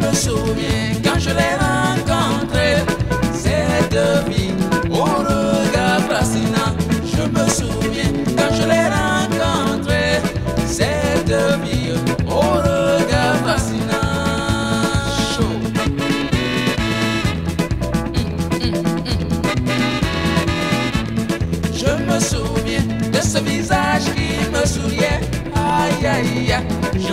me souviens quand je l'ai rencontrée, cette fille au regard fascinant. Je me souviens quand je l'ai rencontrée, cette fille au regard fascinant. Chaud. Je me souviens de ce visage qui me souriait. Aïe aïe aïe, j'ai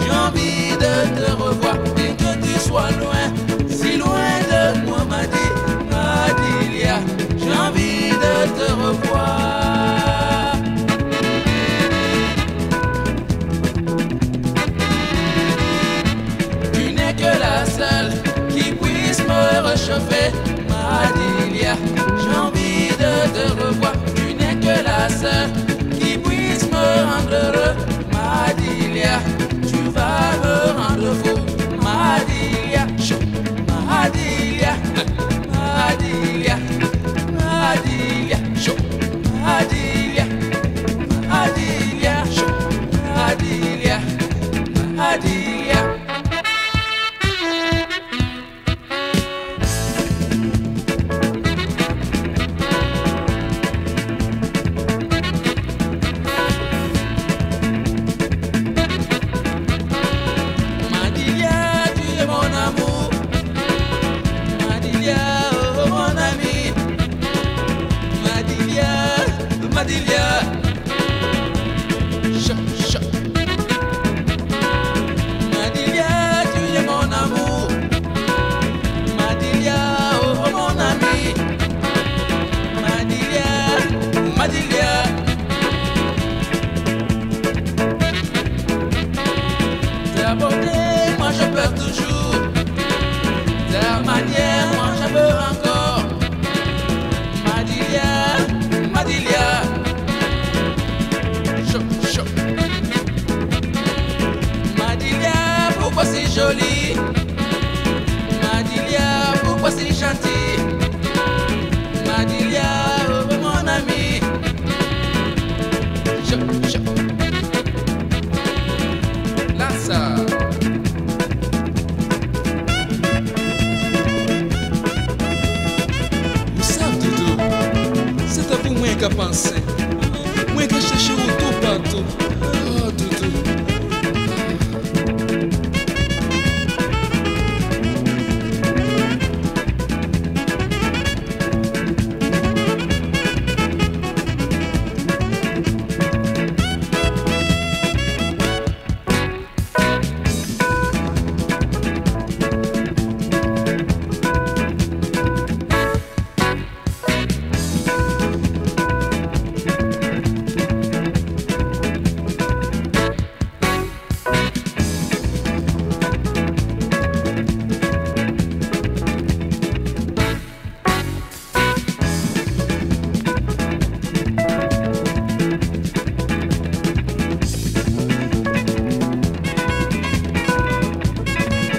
J'ai envie de te revoir. Dès que tu sois loin, si loin de moi, Madi, Madilia, j'ai envie de te revoir. Tu n'es que la seule qui puisse me réchauffer, Madilia. J'ai envie de te revoir. Tu n'es que la seule qui puisse me rendre heureux, Madilia. Madilia. Madilia, tu es mon amour. Madilia, oh mon ami. Madilia, Madilia. Ta beauté, moi je pleure toujours. L'Assa! Vous savez tout c'est un peu moins qu'à penser, moins qu'à chercher autour partout.